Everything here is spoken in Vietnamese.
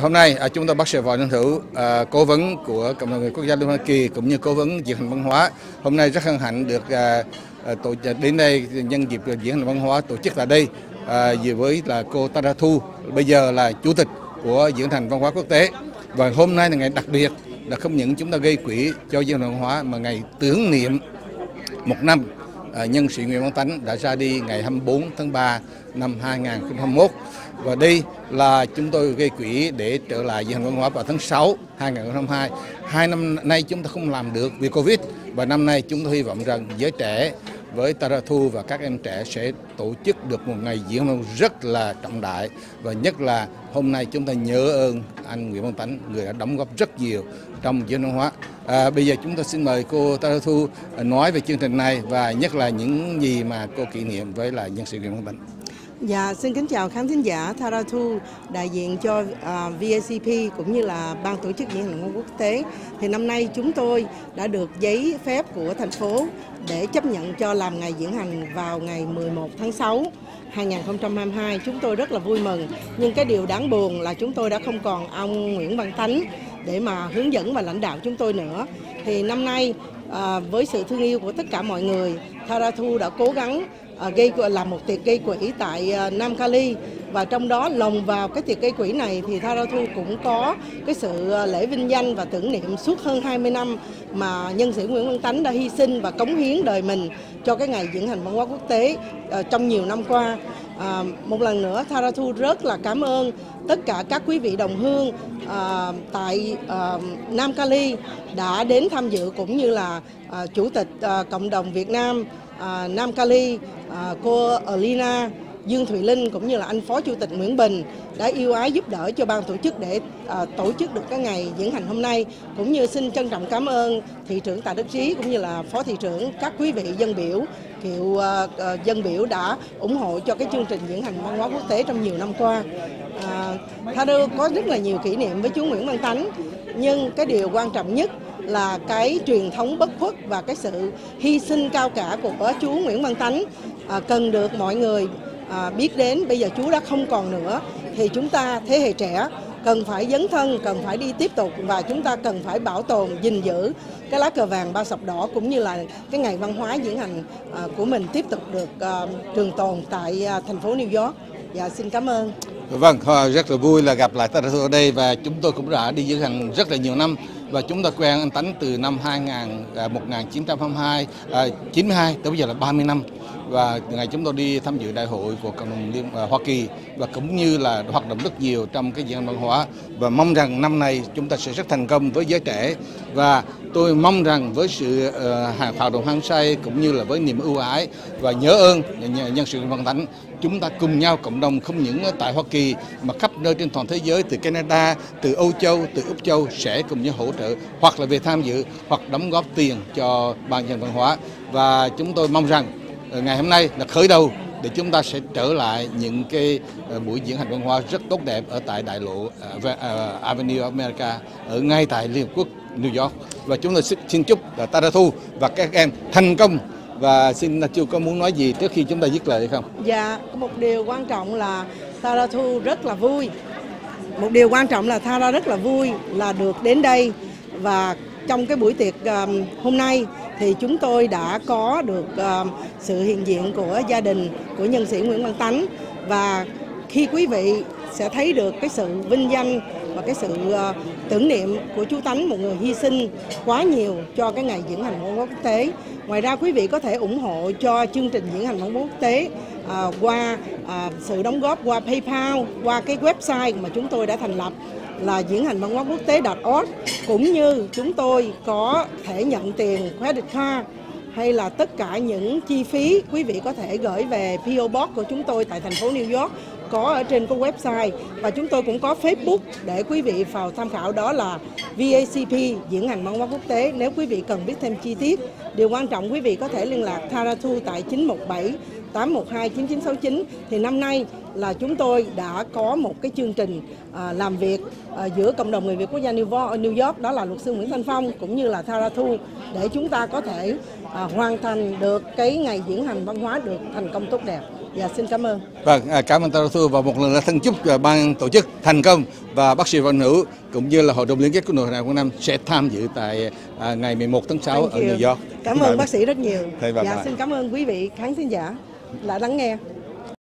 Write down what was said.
Hôm nay à, chúng tôi bắt sự vào Nhân Thủ, cố vấn của Cộng đồng người quốc gia Liên Hoa Kỳ cũng như cố vấn diễn hành văn hóa. Hôm nay rất hân hạnh được à, à, tổ đến đây nhân dịp diễn hành văn hóa tổ chức tại đây dự với là cô Tara Thu, bây giờ là chủ tịch của diễn hành văn hóa quốc tế. Và hôm nay là ngày đặc biệt là không những chúng ta gây quỹ cho diễn hành văn hóa mà ngày tưởng niệm một năm nhân sĩ Nguyễn Văn Tánh đã ra đi ngày 24 tháng 3 năm 2021 và đây là chúng tôi gây quỹ để trở lại di hành văn hóa vào tháng 6 2022. Hai năm nay chúng ta không làm được vì Covid và năm nay chúng tôi hy vọng rằng giới trẻ với Tara Thu và các em trẻ sẽ tổ chức được một ngày diễn văn rất là trọng đại và nhất là hôm nay chúng ta nhớ ơn anh Nguyễn Văn Tánh người đã đóng góp rất nhiều trong diễn văn hóa. À, bây giờ chúng ta xin mời cô Tara Thu nói về chương trình này và nhất là những gì mà cô kỷ niệm với là nhân sĩ Nguyễn Văn Tánh. Dạ, xin kính chào khán thính giả Thara Thu, đại diện cho à, uh, VACP cũng như là ban tổ chức diễn hành quốc tế. Thì năm nay chúng tôi đã được giấy phép của thành phố để chấp nhận cho làm ngày diễn hành vào ngày 11 tháng 6 2022. Chúng tôi rất là vui mừng. Nhưng cái điều đáng buồn là chúng tôi đã không còn ông Nguyễn Văn Tánh để mà hướng dẫn và lãnh đạo chúng tôi nữa. Thì năm nay à, với sự thương yêu của tất cả mọi người, Thara Thu đã cố gắng Ờ, gây làm một tiệc gây quỹ tại ờ, Nam Cali và trong đó lồng vào cái tiệc gây quỹ này thì Tha Thu cũng có cái sự ờ, lễ vinh danh và tưởng niệm suốt hơn 20 năm mà nhân sĩ Nguyễn Văn Tánh đã hy sinh và cống hiến đời mình cho cái ngày diễn hành văn hóa quốc tế trong nhiều năm qua. À, một lần nữa Thara Thu rất là cảm ơn tất cả các quý vị đồng hương à, tại à, Nam Cali đã đến tham dự cũng như là à, chủ tịch à, cộng đồng Việt Nam à, Nam Cali, à, cô Alina, Dương Thùy Linh cũng như là anh Phó Chủ tịch Nguyễn Bình đã yêu ái giúp đỡ cho ban tổ chức để à, tổ chức được cái ngày diễn hành hôm nay cũng như xin trân trọng cảm ơn thị trưởng Tạ Đức Trí cũng như là phó thị trưởng các quý vị dân biểu kiệu à, à, dân biểu đã ủng hộ cho cái chương trình diễn hành văn hóa quốc tế trong nhiều năm qua. À, Tha Đơ có rất là nhiều kỷ niệm với chú Nguyễn Văn Tánh nhưng cái điều quan trọng nhất là cái truyền thống bất khuất và cái sự hy sinh cao cả của chú Nguyễn Văn Tánh à, cần được mọi người à, biết đến. Bây giờ chú đã không còn nữa thì chúng ta thế hệ trẻ cần phải dấn thân, cần phải đi tiếp tục và chúng ta cần phải bảo tồn, gìn giữ cái lá cờ vàng ba sọc đỏ cũng như là cái ngày văn hóa diễn hành à, của mình tiếp tục được à, trường tồn tại à, thành phố New York. Dạ xin cảm ơn. Vâng, rất là vui là gặp lại tất ở đây và chúng tôi cũng đã đi diễn hành rất là nhiều năm và chúng ta quen anh Tánh từ năm 2000, 1922, 92 tới bây giờ là 30 năm và ngày chúng tôi đi tham dự đại hội của cộng đồng Liên à, Hoa Kỳ và cũng như là hoạt động rất nhiều trong cái diễn văn hóa. Và mong rằng năm nay chúng ta sẽ rất thành công với giới trẻ. Và tôi mong rằng với sự uh, hoạt động hăng say cũng như là với niềm ưu ái và nhớ ơn nhân sự văn thánh chúng ta cùng nhau cộng đồng không những tại Hoa Kỳ mà khắp nơi trên toàn thế giới từ Canada, từ Âu Châu, từ Úc Châu sẽ cùng nhau hỗ trợ hoặc là về tham dự hoặc đóng góp tiền cho ban dân văn hóa. Và chúng tôi mong rằng Ờ, ngày hôm nay là khởi đầu để chúng ta sẽ trở lại những cái ờ, buổi diễn hành văn hóa rất tốt đẹp ở tại đại lộ ờ, Avenue of America ở ngay tại Liên Hợp Quốc New York và chúng tôi xin chúc Tara Thu và các em thành công và xin chưa có muốn nói gì trước khi chúng ta dứt lời hay không? Dạ, một điều quan trọng là Tara Thu rất là vui. Một điều quan trọng là Tara rất là vui là được đến đây và trong cái buổi tiệc hôm nay thì chúng tôi đã có được uh, sự hiện diện của gia đình của nhân sĩ Nguyễn Văn Tánh và khi quý vị sẽ thấy được cái sự vinh danh và cái sự uh, tưởng niệm của chú Tánh một người hy sinh quá nhiều cho cái ngày diễn hành văn hóa quốc tế. Ngoài ra quý vị có thể ủng hộ cho chương trình diễn hành văn hóa quốc tế uh, qua uh, sự đóng góp qua PayPal, qua cái website mà chúng tôi đã thành lập là diễn hành văn hóa quốc tế.org cũng như chúng tôi có thể nhận tiền credit card hay là tất cả những chi phí quý vị có thể gửi về PO Box của chúng tôi tại thành phố New York có ở trên cái website và chúng tôi cũng có Facebook để quý vị vào tham khảo, đó là VACP diễn hành văn hóa quốc tế nếu quý vị cần biết thêm chi tiết. Điều quan trọng quý vị có thể liên lạc Thara Thu tại 917 812 9969 thì năm nay là chúng tôi đã có một cái chương trình à, làm việc à, giữa cộng đồng người Việt quốc gia New York đó là luật sư Nguyễn Thanh Phong cũng như là Thara Thu để chúng ta có thể à, hoàn thành được cái ngày diễn hành văn hóa được thành công tốt đẹp. Dạ xin cảm ơn. Vâng, à, cảm ơn Taratu và một lần nữa thân chúc à, ban tổ chức thành công và bác sĩ Văn Hữu cũng như là hội đồng liên kết của nội đại Quảng Nam sẽ tham dự tại à, ngày 11 tháng 6 Thank ở. New York. Cảm ơn bác sĩ rất nhiều. Dạ xin cảm ơn quý vị khán thính giả đã lắng nghe.